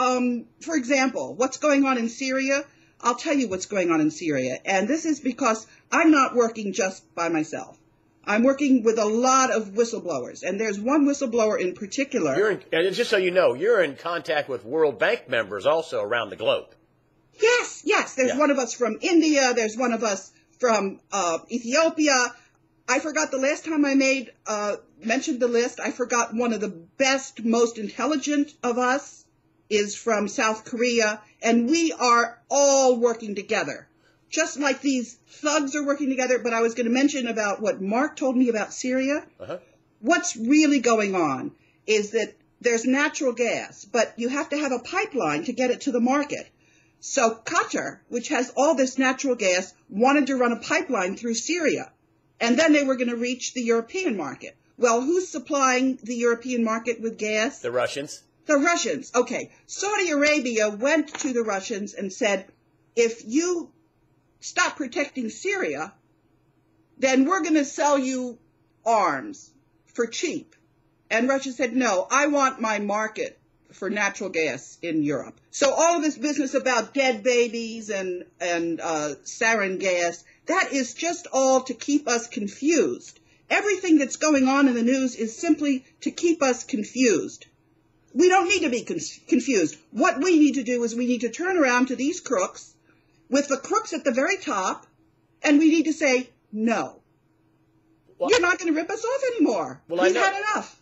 um, for example, what's going on in Syria? I'll tell you what's going on in Syria. And this is because I'm not working just by myself. I'm working with a lot of whistleblowers, and there's one whistleblower in particular. You're in, and just so you know, you're in contact with World Bank members also around the globe. Yes, yes. There's Yeah. one of us from India. There's one of us from uh, Ethiopia. I forgot the last time I made uh, mentioned the list. I forgot one of the best, most intelligent of us is from South Korea, and we are all working together, just like these thugs are working together. But I was going to mention about what Mark told me about Syria. Uh-huh. What's really going on is that there's natural gas, but you have to have a pipeline to get it to the market. So Qatar, which has all this natural gas, wanted to run a pipeline through Syria. And then they were going to reach the European market. Well, who's supplying the European market with gas? The Russians. The Russians. Okay. Saudi Arabia went to the Russians and said, if you stop protecting Syria, then we're going to sell you arms for cheap. And Russia said, no, I want my market for natural gas in Europe. So all of this business about dead babies and, and, uh, sarin gas, that is just all to keep us confused. Everything that's going on in the news is simply to keep us confused. We don't need to be con- confused. What we need to do is we need to turn around to these crooks with the crooks at the very top and we need to say, no. Well- You're not going to rip us off anymore. Well, We've had enough.